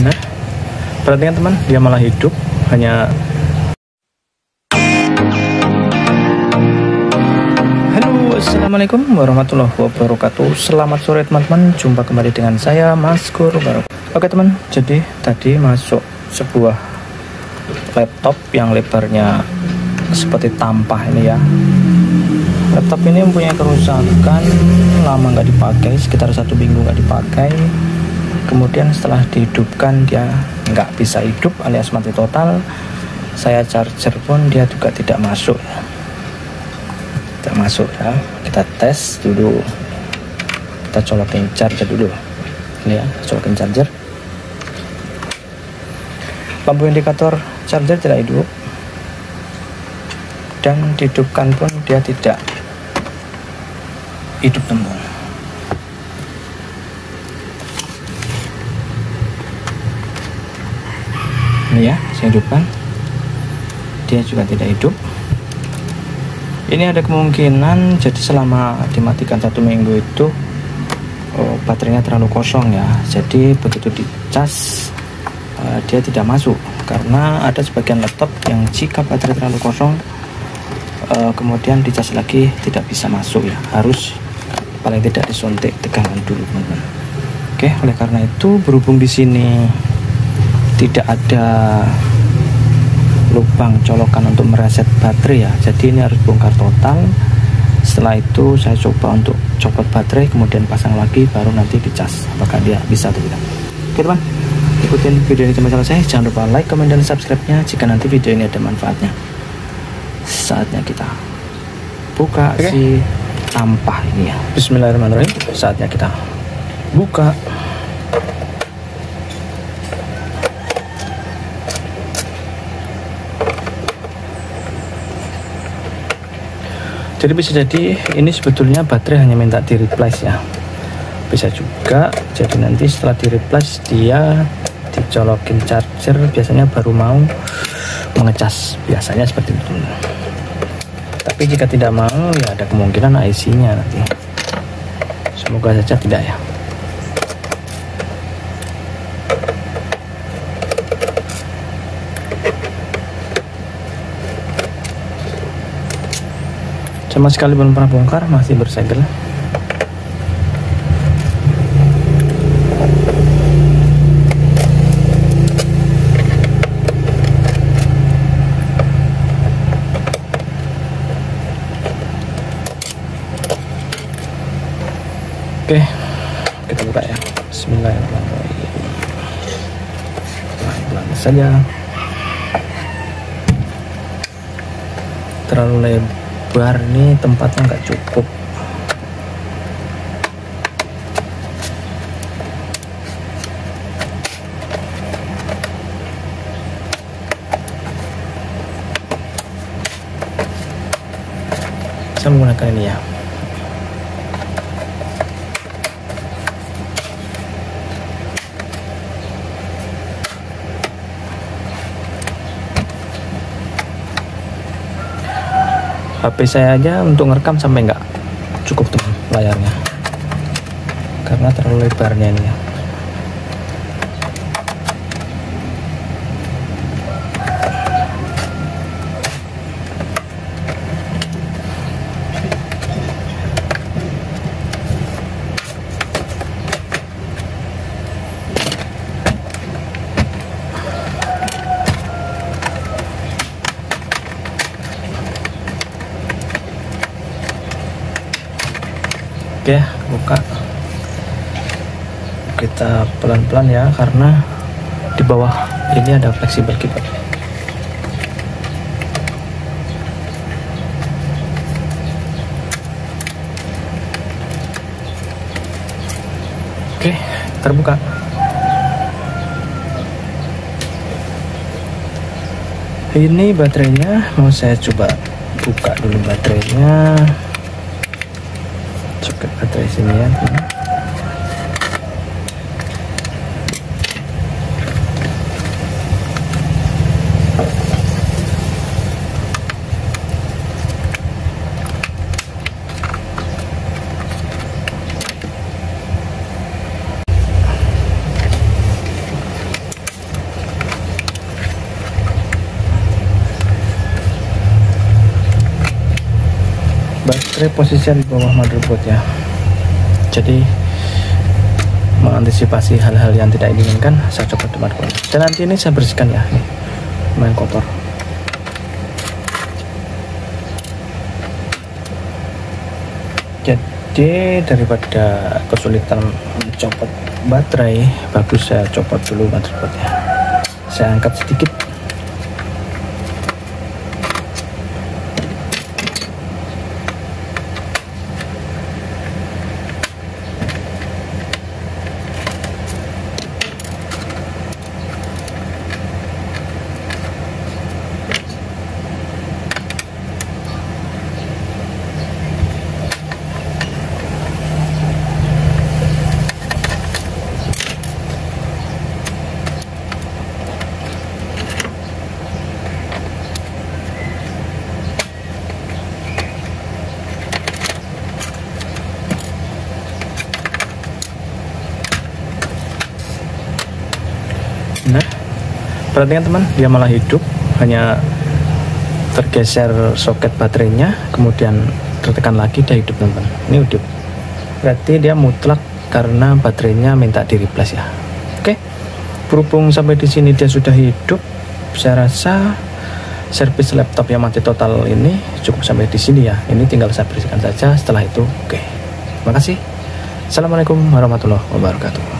nah perhatikan teman dia malah hidup hanya Halo Assalamualaikum warahmatullahi wabarakatuh. Selamat sore teman-teman. Jumpa kembali dengan saya Mas Gur Oke teman jadi tadi masuk sebuah laptop yang lebarnya seperti tampah ini ya. Laptop ini mempunyai kerusakan lama nggak dipakai sekitar satu minggu nggak dipakai kemudian setelah dihidupkan dia nggak bisa hidup alias mati total. Saya charger pun dia juga tidak masuk ya. Tidak masuk ya. Kita tes dulu. Kita colokin charger dulu. Ini ya colokin charger. Lampu indikator charger tidak hidup. Dan dihidupkan pun dia tidak hidup teman ini ya saya hidupkan. Dia juga tidak hidup. Ini ada kemungkinan jadi selama dimatikan satu minggu itu oh, baterainya terlalu kosong ya. Jadi begitu dicas uh, dia tidak masuk. Karena ada sebagian laptop yang jika baterai terlalu kosong uh, kemudian dicas lagi tidak bisa masuk ya. Harus paling tidak disuntik tegangan dulu teman-teman. Oke oleh karena itu berhubung di sini tidak ada lubang colokan untuk mereset baterai ya. Jadi ini harus bongkar total. Setelah itu saya coba untuk copot baterai kemudian pasang lagi baru nanti dicas. Apakah dia bisa atau tidak. Oke teman. Ikutin video ini sampai selesai jangan lupa like, comment, dan subscribe nya jika nanti video ini ada manfaatnya. Saatnya kita buka okay. si tampah ini ya. Bismillahirrahmanirrahim. Saatnya kita buka jadi bisa jadi ini sebetulnya baterai hanya minta di replace ya. Bisa juga jadi nanti setelah di replace dia dicolokin charger biasanya baru mau mengecas. Biasanya seperti itu. Tapi jika tidak mau ya ada kemungkinan IC nya nanti. Semoga saja tidak ya sama sekali belum pernah bongkar masih bersegel Oke, kita buka ya. Bismillahirrahmanirrahim. Pelan-pelan saja. Terlalu lebar bar nih tempatnya nggak cukup. Saya menggunakan ini ya HP saya aja untuk ngerekam sampai nggak cukup tuh layarnya. Karena terlalu lebarnya ini ya oke buka. Kita pelan-pelan ya karena di bawah ini ada fleksibel keyboard oke terbuka. Ini baterainya mau saya coba buka dulu baterainya soket baterai sini ya baterai posisi di bawah motherboard ya. Jadi mengantisipasi hal-hal yang tidak diinginkan saya coba teman-teman dan nanti ini saya bersihkan ya main kotor. Jadi daripada kesulitan mencopot baterai bagus saya copot dulu motherboardnya. Saya angkat sedikit nah perhatikan teman dia malah hidup hanya tergeser soket baterainya kemudian tertekan lagi dia hidup teman. Ini hidup. Berarti dia mutlak karena baterainya minta di replace ya. Oke berhubung sampai di sini dia sudah hidup saya rasa servis laptop yang mati total ini cukup sampai di sini ya. Ini tinggal saya bersihkan saja setelah itu oke. Terima kasih. Assalamualaikum warahmatullahi wabarakatuh